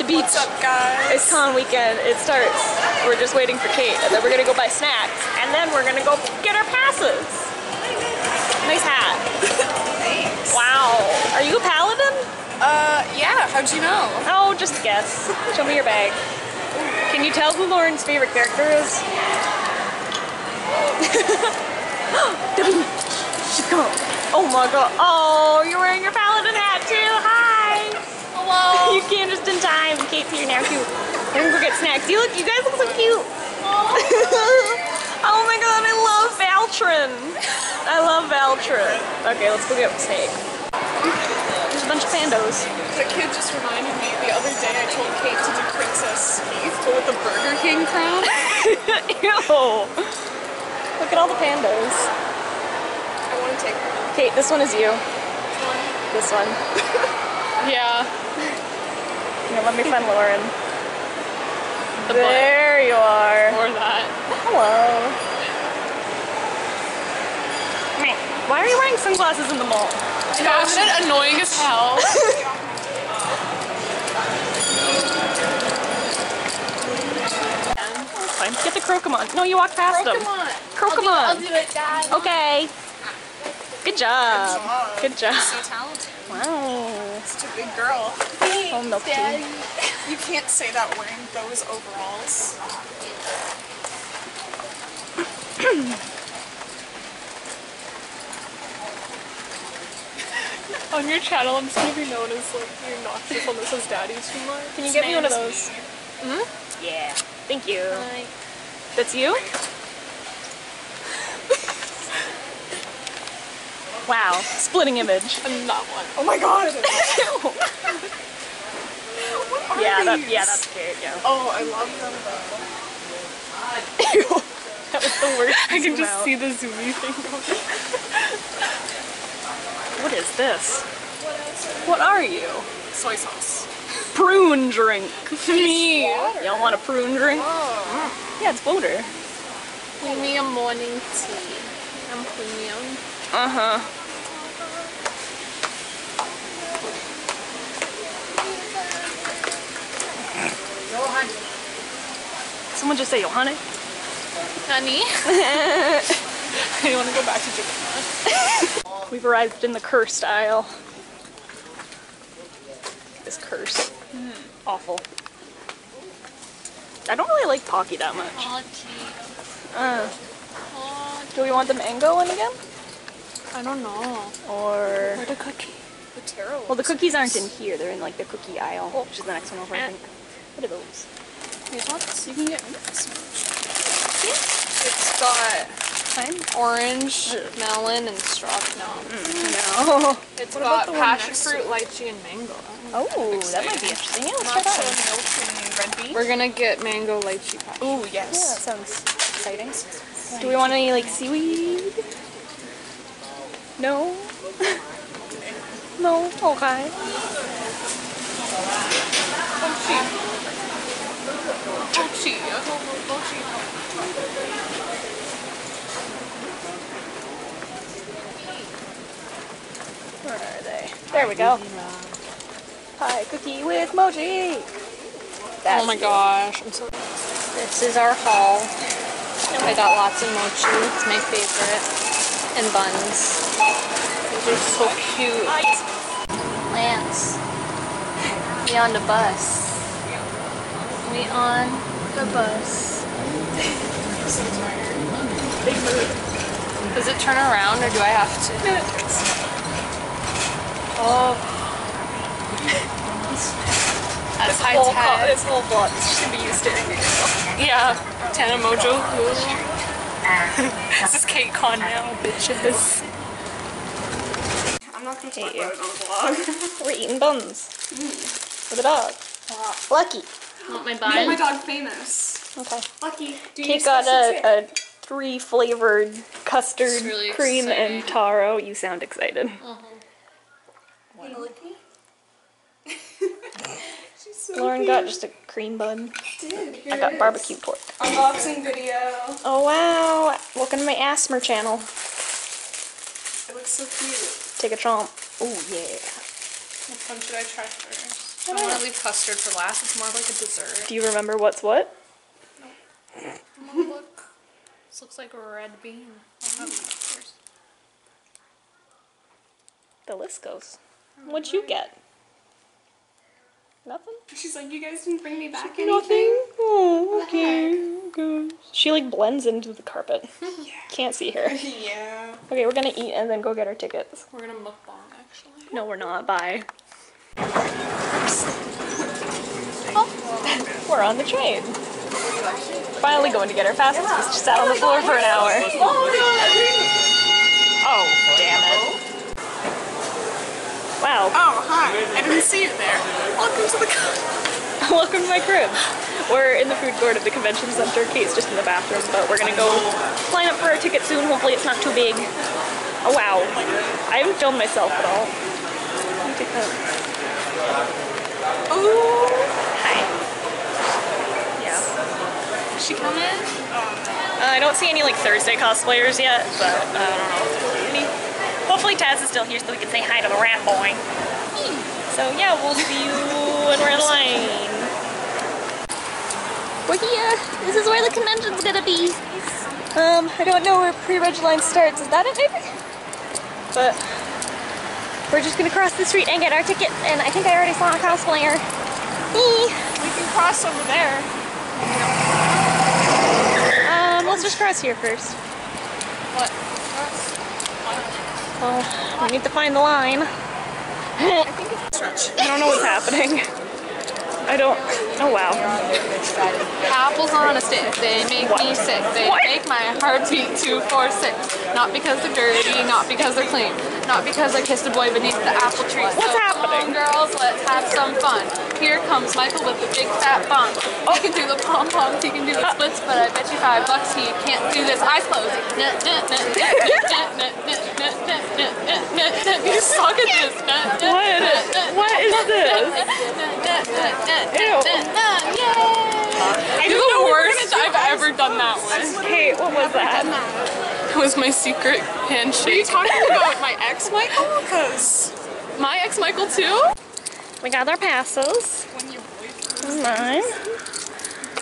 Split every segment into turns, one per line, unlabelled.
beach.
What's up, guys?
It's con weekend. It starts. We're just waiting for Kate, and then we're gonna go buy snacks, and then we're gonna go get our passes. Nice hat.
Thanks.
Wow. Are you a paladin?
Uh, yeah. How'd you know?
Oh, just a guess. Show me your bag. Can you tell who Lauren's favorite character is? Debbie, she's gone. Oh my god. Oh, you're wearing your paladin hat too. Hi.
Hello.
You came just in time. Kate's here now too. We're gonna go get snacks. You look, you guys look so cute. oh my god, I love Voltron. I love Voltron. Okay, let's go get snake. There's a bunch of pandos.
The kid just reminded me the other day I told Kate to do Princess Keith, but with the Burger King crown.
Ew. Look at all the pandas.
I want to take her.
Kate, this one is you. This one.
Yeah.
Here, let me find Lauren.
The
There you are.
Or that.
Hello. Why are you wearing sunglasses in the mall?
Isn't it annoying as hell?
Fine. Get the Crocomon. No, you walk past them. Crocomon.
I'll do it, Dad.
Okay. Good job. Good job.
So talented.
Wow.
Such a big girl.
Oh, milk tea.
You can't say that wearing those overalls. On your channel, I'm just gonna be known as like the obnoxious one that says daddy's too much.
Can you get me one of those?
is
Hmm? Yeah. Thank you.
me.
That's you? Wow. Splitting image.
I'm not one. Oh my god! what are
yeah, that, yeah, that's cute. Yeah.
Oh, I love them though.
Ew. That was the worst.
I can just
out.
see the zoomy thing going.
What is this? What are you?
Soy sauce.
Prune drink.
Me.
Y'all want a prune drink?
Oh.
Yeah, it's water.
Premium morning tea. I'm premium.
Uh huh. Someone just say Johanne.
Honey. I want to go back to Japan.
We've arrived in the cursed aisle. This curse. Awful. I don't really like Pocky that much. Uh, do we want the mango one again?
I don't know.
Or
Or the cookie. The taro.
well, the cookies aren't in here. They're in like the cookie aisle, oh. which is the next one over. I
Eh.
think. What are those?
These ones you can get mixed. It's got
Time?
orange,
Ugh.
melon, and strawberry. No.
No.
It's
What about
got
the one
passion fruit, lychee, and mango.
Oh, that might be interesting. Yeah, let's try that one.
milk and red beet. We're gonna get mango lychee passion. Oh
Yeah, that sounds exciting. Do we want any like seaweed? No. no. Okay.
Mochi. Mochi.
Where are they? There we go. Pie cookie with mochi. That's
Oh my gosh, I'm so. This is our haul. I got lots of mochi. It's my favorite. And buns. These are so cute. Lance. We on the bus. We on the bus.
So tired. Big mood.
Does it turn around or do I have to? Oh. That's high
whole, this whole just gonna be you staring at yourself.
Yeah, Tana Mongeau. this is Kate Con now, bitches. I'm not gonna
Hate you.
on the vlog.
We're eating buns with a dog. Lucky.
Want my bun.
Make my dog famous.
Okay.
Lucky. Do
Kate got a, a three flavored custard,
really
cream, and taro. You sound excited. Uh-huh. Lauren got just a cream bun.
Dude,
I got barbecue pork.
Unboxing video.
Oh wow! Welcome to my ASMR channel.
It looks so cute.
Take a chomp. Oh yeah.
Which one should I try first? I don't want to leave custard for last. It's more like a dessert.
Do you remember what's what?
Look. This looks like a red bean. I'll have it.
The list goes. What'd you get? Nothing?
She's like, you guys didn't bring me back anything.
Nothing? Oh, okay. Good. She like blends into the carpet. yeah. Can't see her.
yeah.
Okay, we're gonna eat and then go get our tickets.
We're gonna mukbang actually.
No, we're not. Bye. Oh, we're on the train. Finally going to get our passes. We just sat on the oh floor for an hour. Oh, oh, damn it. Wow.
Oh, hi. I didn't see you there. Welcome to the.
Welcome to my crib. We're in the food court of the convention center. Kate's just in the bathroom, but we're gonna go line up for our ticket soon. Hopefully it's not too big. Oh wow. I haven't filmed myself at all. Let me take that.
Oh.
Hi. Yeah.
She come in?
Uh, I don't see any like Thursday cosplayers yet, but uh, I don't know. if there'll be any. Hopefully Taz is still here so we can say hi to the rat boy. So yeah, we'll see you when we're in line. We're here. This is where the convention's gonna be. Um, I don't know where pre-reg line starts. Is that it maybe? But we're just gonna cross the street and get our ticket. And I think I already saw a cosplayer. Eee.
We can cross over there.
Um, let's just cross here first.
What?
Well, we need to find the line. I don't know what's happening. I don't. Oh wow
apples on a stick. They make me sick. They make my heart beat two, four, six. Not because they're dirty, not because they're clean, not because I kissed a boy beneath the apple tree.
What's
so
happening?
Come on, girls, let's have some fun. Here comes Michael with the big fat bump. He can do the pom poms, he can do the splits, but I bet you five bucks he can't do this. Eyes closed. You suck at this.
What? What is this? Ew.
Yay! You're the worst I've ever done that with.
Hey, what was that?
It was my secret
Are you talking about my ex Michael? Because
My ex Michael too?
We got our passes.
when your boyfriend.
Mine.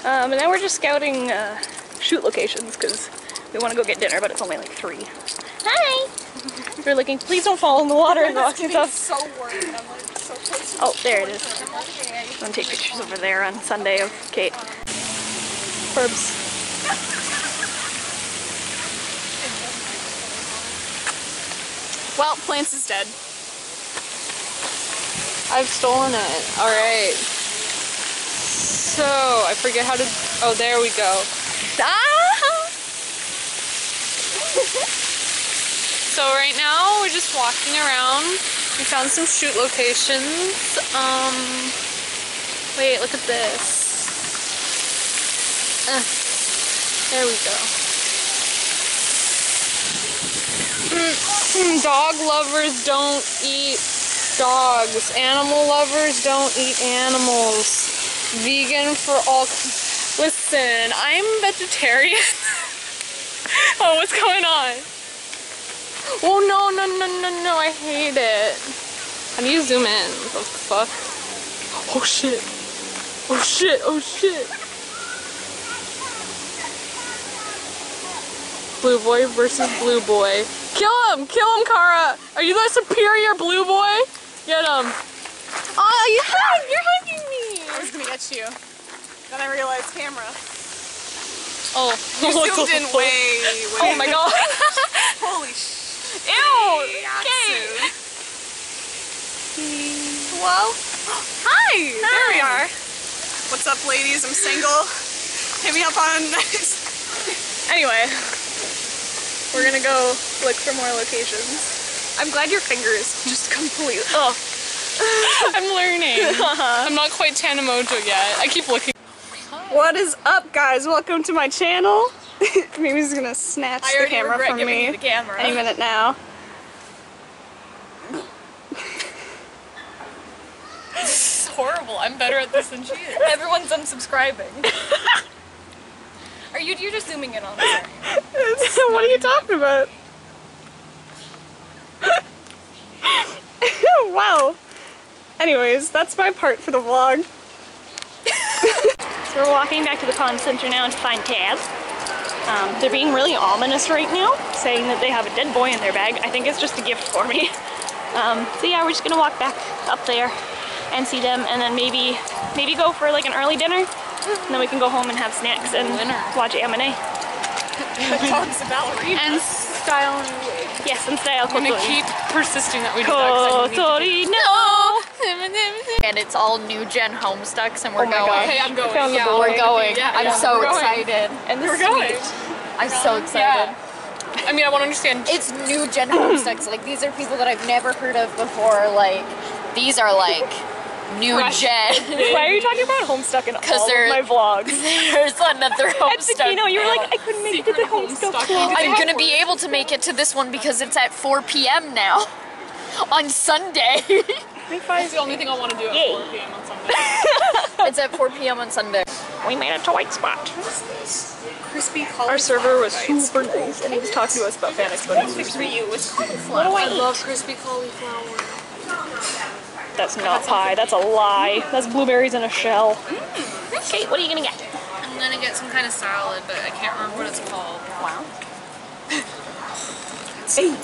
Um, and now we're just scouting uh, shoot locations because we want to go get dinner, but it's only like three. Hi. We're looking. Please don't fall in the water and rocks and stuff.
so worried.
Oh, there it is. I'm gonna take pictures over there on Sunday of Kate. Herbs.
Well, Plants is dead.
I've stolen it. Alright. So, I forget how to. Oh, there we go. Ah! so, right now, we're just walking around. We found some shoot locations. Um. Wait, look at this. Uh, there we go. Mm, Dog lovers don't eat dogs. Animal lovers don't eat animals. Vegan for all. Listen, I'm vegetarian. oh, what's going on? Oh no, no, no, no, no, I hate it. How do you zoom in? What the fuck? Oh shit. Oh shit, oh shit. Blue boy versus blue boy. Kill him! Kill him, Kara! Are you the superior blue boy? Get him. Oh, you hug! You're hugging me!
I was gonna get you. Then I realized camera.
Oh.
You zoomed in oh way, way.
Oh my god.
Holy sh.
Ew!
Yeah,
Kate!
Hello? Hi! There we are. What's up, ladies? I'm single. Hit me up on.
Anyway, we're gonna go look for more locations. I'm glad your finger is just complete. Oh,
I'm learning. Uh-huh. I'm not quite Tana Mongeau yet. I keep looking.
what is up, guys? Welcome to my channel. Mimi's gonna snatch
I
the camera from me
the camera.
any minute now.
It's horrible. I'm better at this than she is.
Everyone's unsubscribing. Are you? You're just zooming in on us. aren't
what are you talking about? wow. Anyways, that's my part for the vlog.
So we're walking back to the pond center now to find Tab. Um, they're being really ominous right now, saying that they have a dead boy in their bag. I think it's just a gift for me. Um, so yeah, we're just gonna walk back up there and see them, and then maybe maybe go for like an early dinner, and then we can go home and have snacks and
Dinner.
watch anime.
Dog's a ballerina.
And style and wig.
Yes, and style
I'm gonna keep persisting that we do that 'cause I need to do-
Kotori, no!
And it's all new gen homestucks and we're
Oh my
going.
gosh.
Okay, I'm going.
Found
yeah.
boy.
We're going.
Yeah,
I'm
yeah,
so
we're going.
excited.
And the
We're going.
I'm so excited.
Yeah. I mean, I want to understand.
It's new gen homestucks. Like these are people that I've never heard of before. Like these are like new
Fresh.
gen.
Why are you talking about Homestuck in all
'Cause
of
they're-
my vlogs?
There's another
At
homestuck.
Sakino, you were like, I couldn't make it to the Homestuck
Homestuck.
vlog.
I'm gonna be able to make it to this one because it's at 4 p.m. now. On Sunday.
That's the only thing I want to do at
Yay.
4 p.m. on Sunday.
it's at 4 p.m. on Sunday.
We made it to White Spot.
Crispy
Our server was
bites.
super nice, and he was talking to us about Fan Expo.
Fix for you
What do
I
I
love crispy cauliflower.
That's not pie. That's a lie. That's blueberries in a shell. Mm, Kate, what are you gonna get?
I'm gonna get some kind of salad, but I can't remember what it's called.
Wow.
Hey,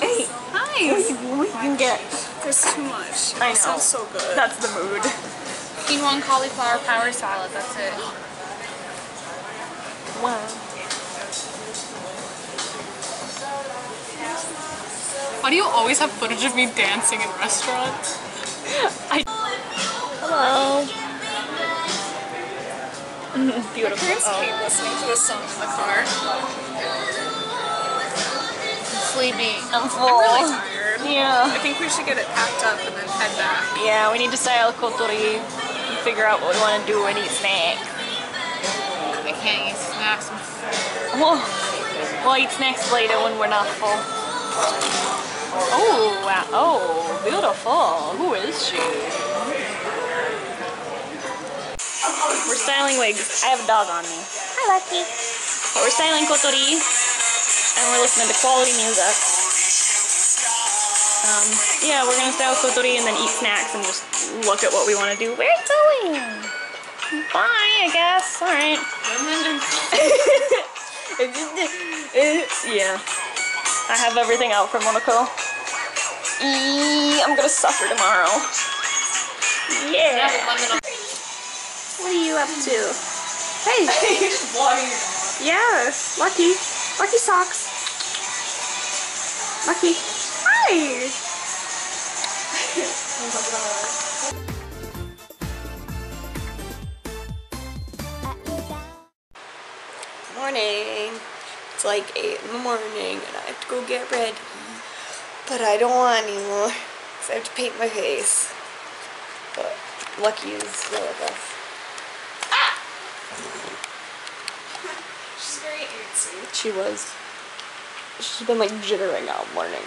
hey,
Nice. What you can get?
there's too much.
I
It
know.
sounds so good.
That's the mood.
Quinoa and cauliflower power salad. That's it.
Wow.
Why do you always have footage of me dancing in restaurants?
Hello. Beautiful.
Parents
Oh.
hate listening to this song in the car.
Sleepy.
I'm full.
I'm really oh. tired.
Yeah.
I think we should get it packed up and then head back.
Yeah, we need to style kotori and figure out what we want to do and eat snack.
I can't eat snacks.
We'll, we'll eat snacks later when we're not full. Oh, wow. Oh, beautiful. Who is she? We're styling wigs. I have a dog on me. Hi, Lucky. But we're styling kotori, and we're listening to quality music. Um, yeah, we're gonna style kotori and then eat snacks and just look at what we want to do. Where are you going? Bye, I guess. All right. yeah. I have everything out for Monoko. Eee, I'm gonna suffer tomorrow. Yeah. What are you up to? Hey. yeah, Lucky. Lucky socks. Lucky. Hi.
morning. It's like 8 in the morning and I have to go get ready. But I don't want anymore because I have to paint my face. But Lucky is still with us.
She's very antsy.
She was. She's been like jittering all morning.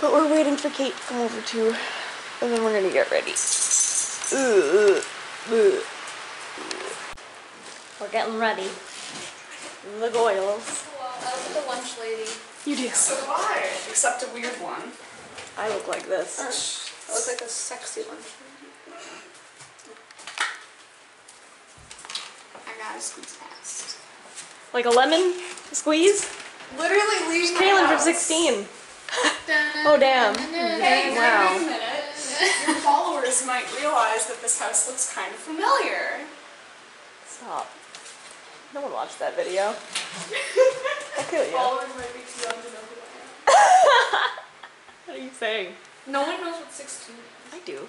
But we're waiting for Kate to come over too. And then we're gonna get ready. Ugh, ugh.
We're getting ready. The goils.
the lunch lady.
You do.
So do I, except a weird one.
I look like this.
That was like a sexy one. I gotta squeeze fast.
Like a lemon squeeze?
Literally leave my
Kaylin from 16. Oh, damn.
Hey,
Wow.
wait a minute. Your followers might realize that this house looks kind of familiar.
Stop. No one watched that video. I'll kill you.
Followers might be too young to know who I
What are you saying?
No one knows what 16 is.
I do.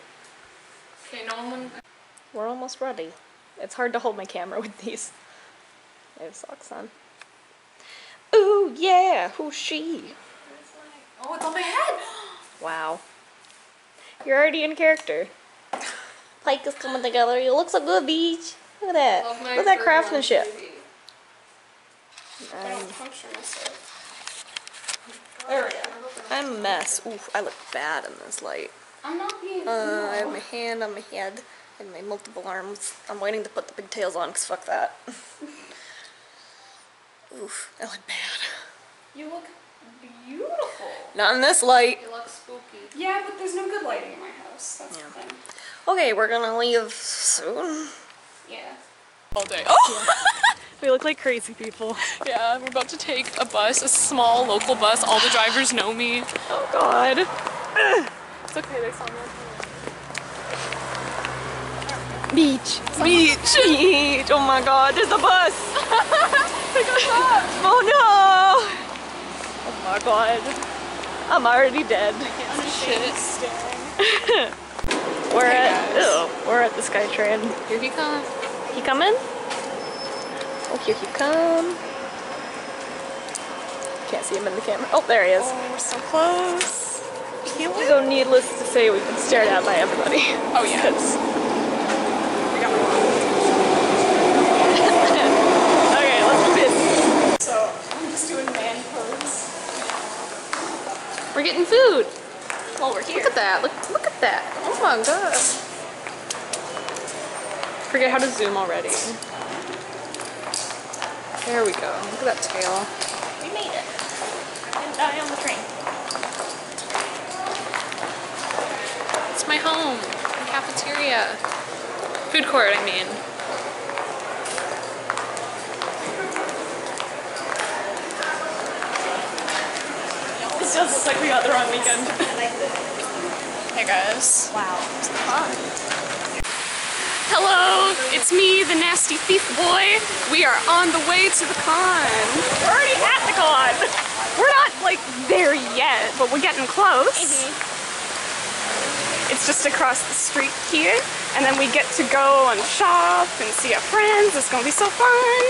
Okay, no one.
We're almost ready. It's hard to hold my camera with these. I have socks on. Ooh, yeah, who's she?
Oh, it's on my head!
Wow. You're already in character. Pike is coming together. You look so good, Beach. Look at that. Look at that craftsmanship.
lunch lady. I
I'm,
don't puncture myself.
There we go. I'm a mess. Oof, I look bad in this light.
I'm not being.
Uh, I have my hand on my head and my multiple arms. I'm waiting to put the pigtails on because fuck that. Oof, I look bad.
You look beautiful.
Not in this light.
You look spooky.
Yeah, but there's no good lighting in my house.
house. That's the thing.
Okay, we're gonna leave soon.
Yeah. All day. Oh!
We look like crazy people.
yeah, we're about to take a bus, a small local bus. All the drivers know me.
Oh god.
It's okay, they saw me.
Beach. Beach. Beach. Oh my god, there's a bus. oh no. Oh my god. I'm already dead.
Shit.
We're at ew, we're at the SkyTrain.
Here he comes.
He coming? Oh, here he come. Can't see him in the camera. Oh, there he is.
Oh, we're so close.
So needless to say, we've been stared at by everybody.
Oh.
Yes. Okay, let's do this. So I'm just doing man pose.
We're getting food.
While we're here.
Look at that. Look, look at that. Oh my god. Forget how to zoom already. There we go. Look at that tail.
We made it. Didn't die on the train.
It's my home. The cafeteria. Food court, I mean.
This look like we got the wrong weekend.
Hey guys.
Wow.
Hello, it's me, the nasty thief boy. We are on the way to the con.
We're already at the con. We're not like there yet, but we're getting close. Mm-hmm. It's just across the street here, and then we get to go and shop and see our friends. It's gonna be so fun.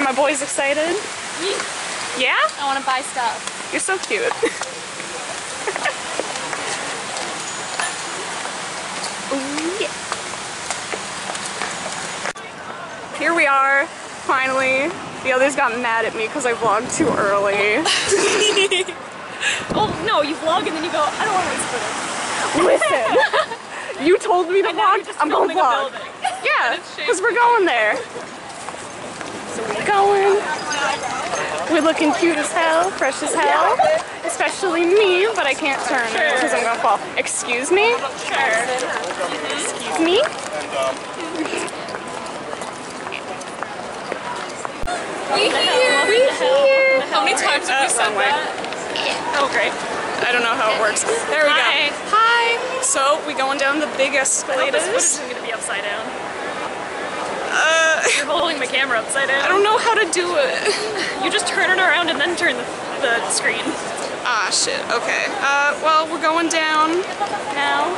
Are my boys excited? Yeah?
I want to buy stuff.
You're so cute. Here we are, finally. The others got mad at me because I vlogged too early. oh no, you vlog and then you go, I don't want to waste footage. Listen, you told me to
And now you're
vlog,
just
I'm gonna vlog. Yeah, because we're going there. So we're going. We're looking cute as hell, fresh as hell. Especially me, but I can't turn because I'm gonna fall. Excuse me? Excuse me?
Um, We here.
We here.
How many times have we said that?
Oh, great. I don't know how it works. There we
Hi.
go. Hi. So we going down the big
This
escalators.
footage is gonna be upside down.
Uh,
You're holding the camera upside down.
I don't know how to do it.
You just turn it around and then turn the, the screen.
Ah, shit. Okay. Uh, well, we're going down now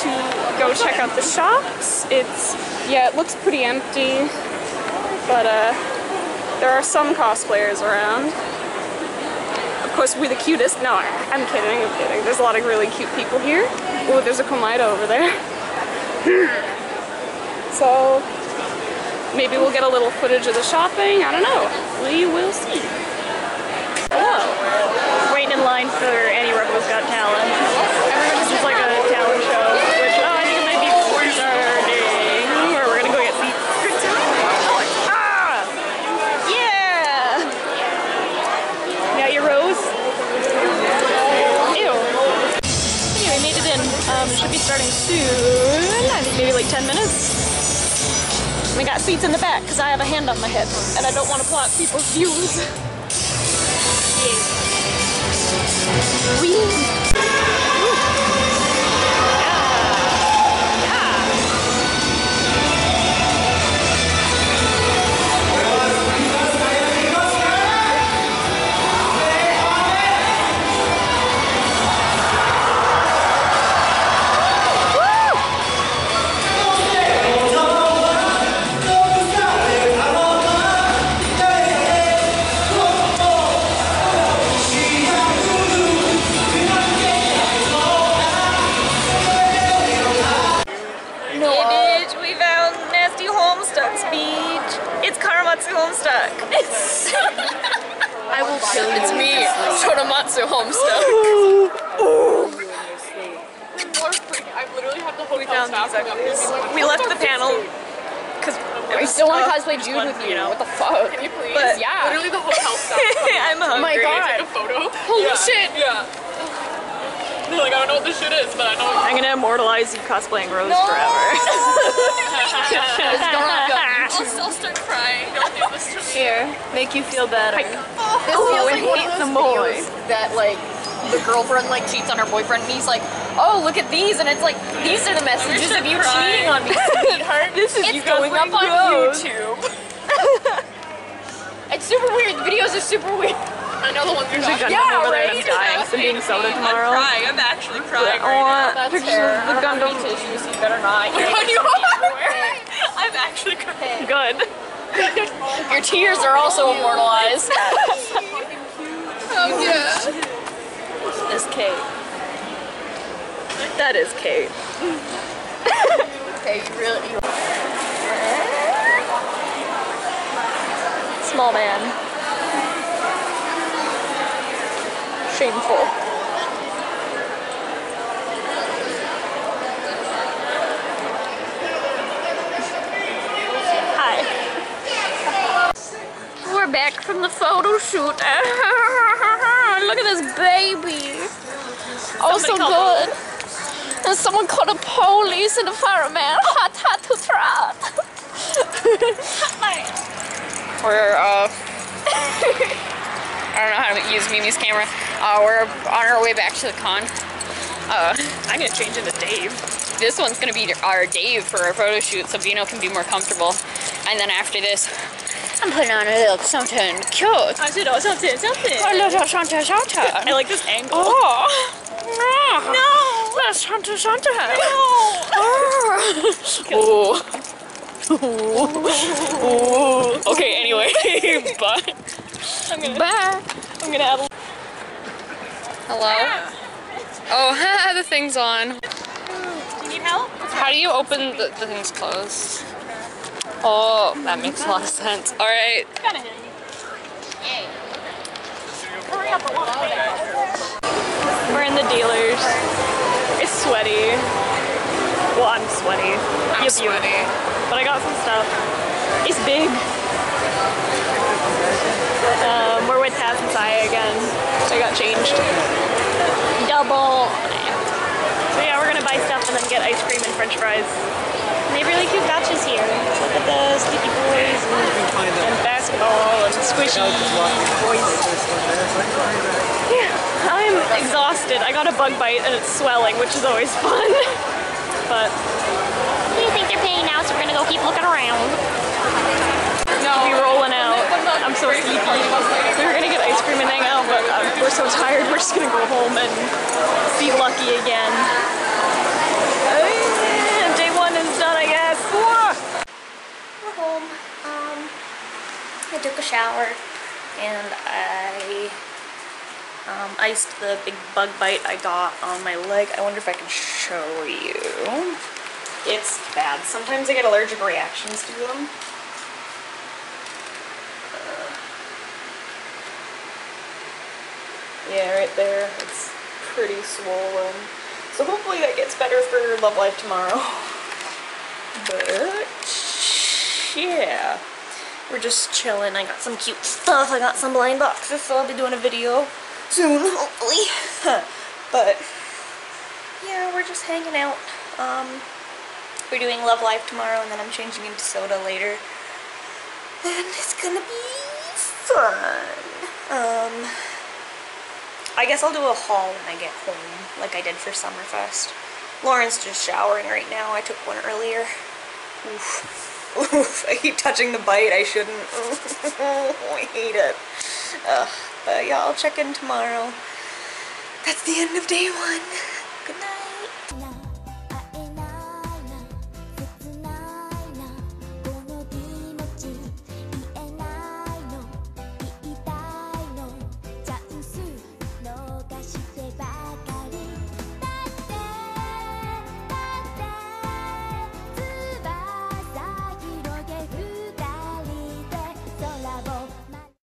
to go check out the shops. It's, yeah, it looks pretty empty, but, uh, there are some cosplayers around. Of course, we're the cutest. No, I'm kidding, I'm kidding. There's a lot of really cute people here. Oh, there's a Komaeda over there. so, maybe we'll get a little footage of the shopping. I don't know. We will see. Hello.
Waiting in line for AniRevo's Got Talent. Back because I have a hand on my head and I don't want to block people's views. Wee. I'm gonna immortalize you cosplaying Rose forever.
I'll, I'll start crying. Don't do this to me.
Here, make you feel better.
This feels like oh, one of those videos that like the girlfriend like cheats on her boyfriend and he's like, oh look at these and it's like these are the messages of you cheating on me, sweetheart.
This is
it's
you
going up on
Rose.
YouTube. it's super weird. The videos are super weird.
I know the ones
There's a Gundam
Yeah,
over there
right?
dying. So being soda
I'm crying. I'm actually crying
I
right
want
That's
pictures
fair.
of the Gundam.
have tissues, you better not.
now. You. I'm actually crying.
Good.
your tears are also immortalized.
Oh yeah.
Is Kate. That is Kate.
okay, you really. You,
Small man. Shameful. Hi.
We're back from the photo shoot. Look at this baby. Oh, so good. And someone called the police and the fireman. Hot, hot to trot. we're, uh, I don't know how to use Mimi's camera. Uh, we're on our way back to the con. Uh,
I'm gonna change into Dave.
this one's gonna be our Dave for our photo shoot so Vino can be more comfortable. And then after this, I'm putting on a little something cute.
I said, oh, something, something.
A little something something.
I like this angle.
Oh! No! Let's something something. No! Oh. Okay, anyway. Bye.
I'm gonna,
Bye.
I'm gonna add a
Hello? Oh, the thing's on.
Do you need help?
How do you open the, the thing's closed? Oh, that makes a lot of sense. Alright.
We're in the dealers. It's sweaty. Well, I'm sweaty.
I'm
Yup, yup.
sweaty.
But I got some stuff. It's big. Um, we're with Taz and Saya again. I got changed. Double. So yeah, we're gonna buy stuff and then get ice cream and french fries. And they have really cute gotchas here. Look at the sticky boys and, and basketball and squishy boys. Yeah, I'm exhausted. I got a bug bite and it's swelling, which is always fun. but we think they're paying now, so we're gonna go keep looking around. No, be rolling out. I'm so sleepy. We were gonna get ice cream and hang out, but uh, we're so tired. We're just gonna go home and be lucky again. Uh, Day one is done, I guess. We're home. Um, I took a shower and I um, iced the big bug bite I got on my leg. I wonder if I can show you. It's bad. Sometimes I get allergic reactions to them. Uh, yeah, right there. It's pretty swollen. So hopefully that gets better for Love Live tomorrow. But yeah, we're just chilling. I got some cute stuff. I got some blind boxes, so I'll be doing a video soon, hopefully. but yeah, we're just hanging out. Um, we're doing Love Live tomorrow, and then I'm changing into soda later. And it's gonna be fun. Um, I guess I'll do a haul when I get home, like I did for Summerfest. Lauren's just showering right now. I took one earlier. Oof. Oof. I keep touching the bite. I shouldn't. I hate it. Ugh. But yeah, I'll check in tomorrow. That's the end of day one.